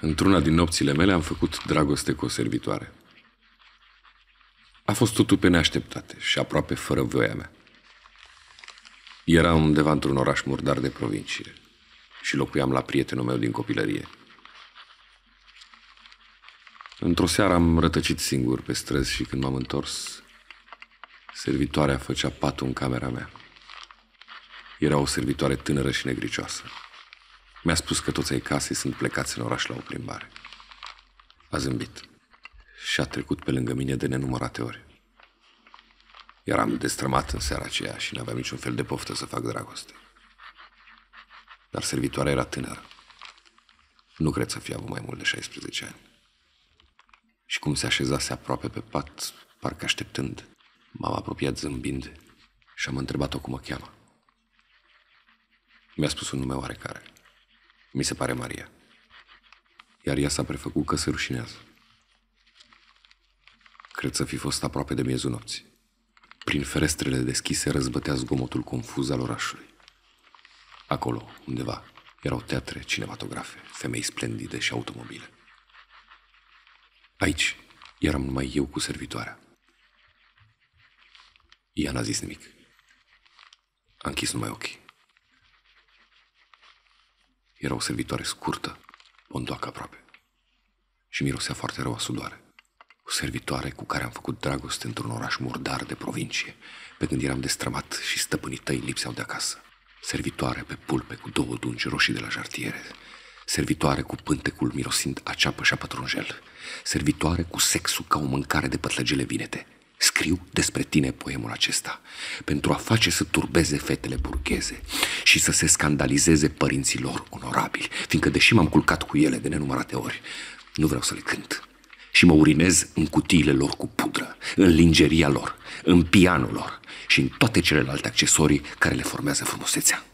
Într-una din nopțile mele am făcut dragoste cu o servitoare. A fost totul pe neașteptate și aproape fără voia mea. Eram undeva într-un oraș murdar de provincie și locuiam la prietenul meu din copilărie. Într-o seară am rătăcit singur pe străzi și când m-am întors, servitoarea făcea patul în camera mea. Era o servitoare tânără și negricioasă. Mi-a spus că toți ai casei sunt plecați în oraș la o plimbare. A zâmbit și a trecut pe lângă mine de nenumărate ori. Eram destrămat în seara aceea și n-aveam niciun fel de poftă să fac dragoste. Dar servitoarea era tânără. Nu cred să fie avut mai mult de 16 ani. Și cum se așezase aproape pe pat, parcă așteptând, m-am apropiat zâmbind și am întrebat-o cum o cheamă. Mi-a spus un nume oarecare. Mi se pare Maria. Iar ea s-a prefăcut că se rușinează. Cred să fi fost aproape de miezul nopții. Prin ferestrele deschise răzbătea zgomotul confuz al orașului. Acolo, undeva, erau teatre, cinematografe, femei splendide și automobile. Aici eram numai eu cu servitoarea. Ea n-a zis nimic. A închis numai ochii. Era o servitoare scurtă, pondoacă aproape. Și mirosea foarte rău a sudoare. O servitoare cu care am făcut dragoste într-un oraș murdar de provincie, pe când eram destrămat și stăpânii tăi lipseau de acasă. Servitoare pe pulpe cu două dungi roșii de la jartiere. Servitoare cu pântecul mirosind a ceapă și a pătrunjel. Servitoare cu sexul ca o mâncare de pătlăgele vinete. Scriu despre tine poemul acesta pentru a face să turbeze fetele burgheze și să se scandalizeze părinții lor onorabili, fiindcă deși m-am culcat cu ele de nenumărate ori, nu vreau să le cânt și mă urinez în cutiile lor cu pudră, în lingeria lor, în pianul lor și în toate celelalte accesorii care le formează frumusețea.